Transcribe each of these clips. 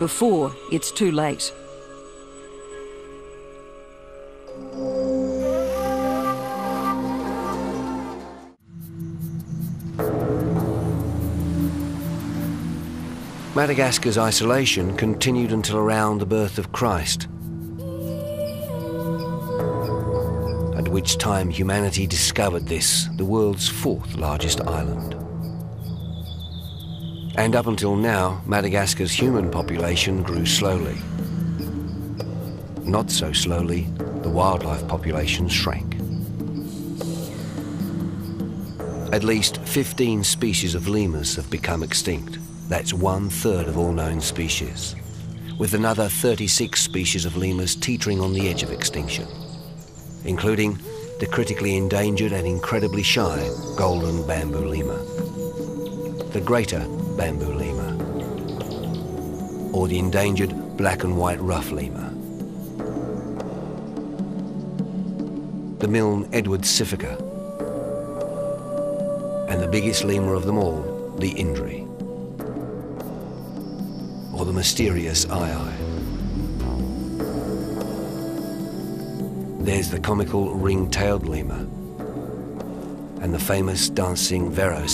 before it's too late. Madagascar's isolation continued until around the birth of Christ, at which time humanity discovered this, the world's fourth largest island. And up until now, Madagascar's human population grew slowly. Not so slowly, the wildlife population shrank. At least 15 species of lemurs have become extinct. That's one third of all known species, with another 36 species of lemurs teetering on the edge of extinction, including the critically endangered and incredibly shy golden bamboo lemur, the greater bamboo lemur, or the endangered black and white ruffed lemur. The Milne Edward sifaka, and the biggest lemur of them all, the Indri. Or the mysterious Ai. There's the comical ring-tailed lemur. And the famous dancing Verreaux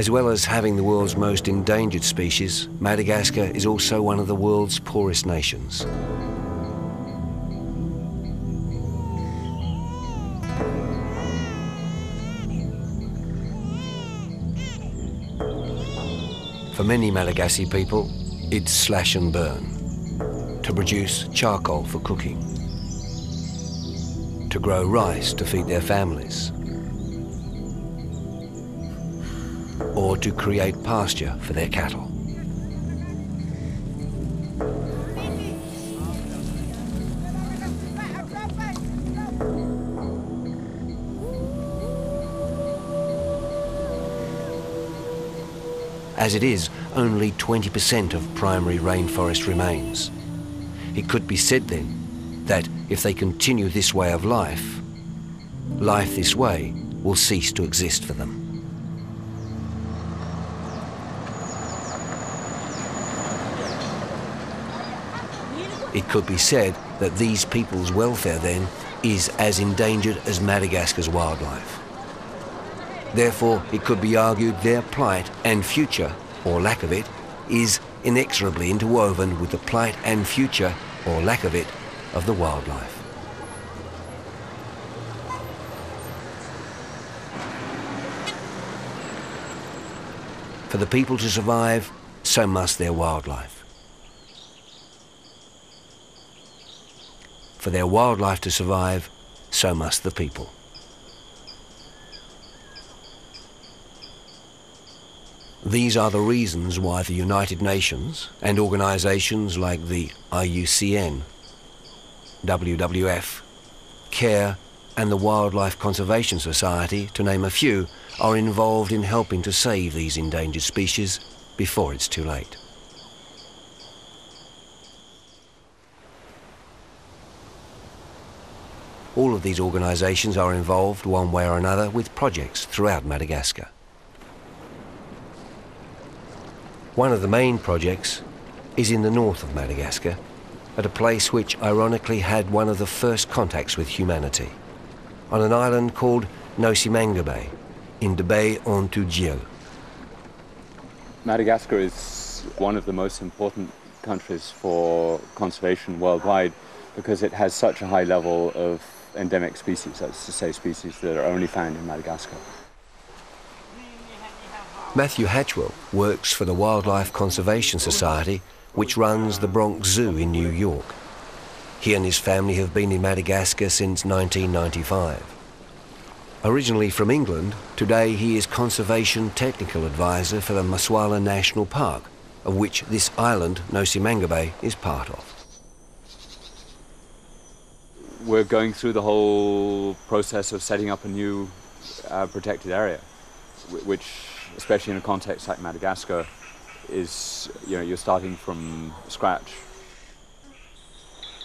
As well as having the world's most endangered species, Madagascar is also one of the world's poorest nations. For many Malagasy people, it's slash and burn. To produce charcoal for cooking, to grow rice to feed their families, or to create pasture for their cattle. As it is, only 20% of primary rainforest remains. It could be said then that if they continue this way of life, life this way will cease to exist for them. It could be said that these people's welfare then is as endangered as Madagascar's wildlife. Therefore, it could be argued their plight and future, or lack of it, is inexorably interwoven with the plight and future, or lack of it, of the wildlife. For the people to survive, so must their wildlife. For their wildlife to survive, so must the people. These are the reasons why the United Nations and organisations like the IUCN, WWF, CARE and the Wildlife Conservation Society, to name a few, are involved in helping to save these endangered species before it's too late. All of these organisations are involved one way or another with projects throughout Madagascar. One of the main projects is in the north of Madagascar, at a place which ironically had one of the first contacts with humanity, on an island called Nosy Bay, in the Baie d'Antongil. Madagascar is one of the most important countries for conservation worldwide because it has such a high level of endemic species, that's to say species that are only found in Madagascar. Matthew Hatchwell works for the Wildlife Conservation Society, which runs the Bronx Zoo in New York. He and his family have been in Madagascar since 1995. Originally from England, today he is Conservation Technical Advisor for the Masoala National Park, of which this island, Nosy Mangabe, is part of. We're going through the whole process of setting up a new uh, protected area, which especially in a context like Madagascar, is you know you're starting from scratch.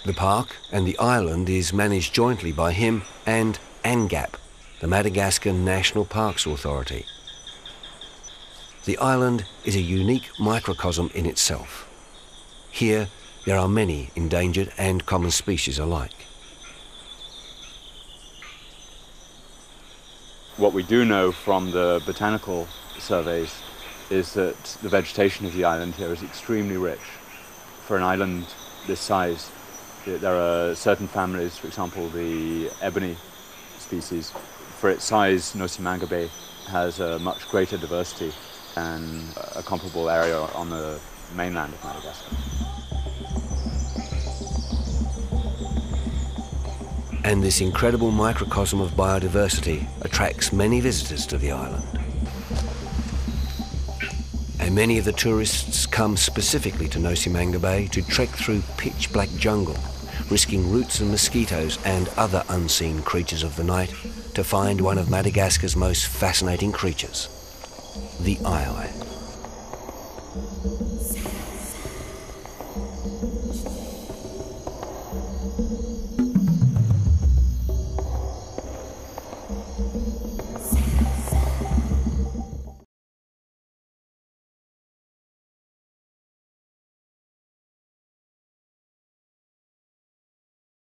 The park and the island is managed jointly by him and ANGAP, the Madagascar National Parks Authority. The island is a unique microcosm in itself. Here, there are many endangered and common species alike. What we do know from the botanical surveys is that the vegetation of the island here is extremely rich. For an island this size, there are certain families, for example, the ebony species. For its size, Nosy Mangabe has a much greater diversity than a comparable area on the mainland of Madagascar. And this incredible microcosm of biodiversity attracts many visitors to the island. And many of the tourists come specifically to Nosy Mangabe to trek through pitch black jungle, risking roots and mosquitoes and other unseen creatures of the night to find one of Madagascar's most fascinating creatures, the aye-aye.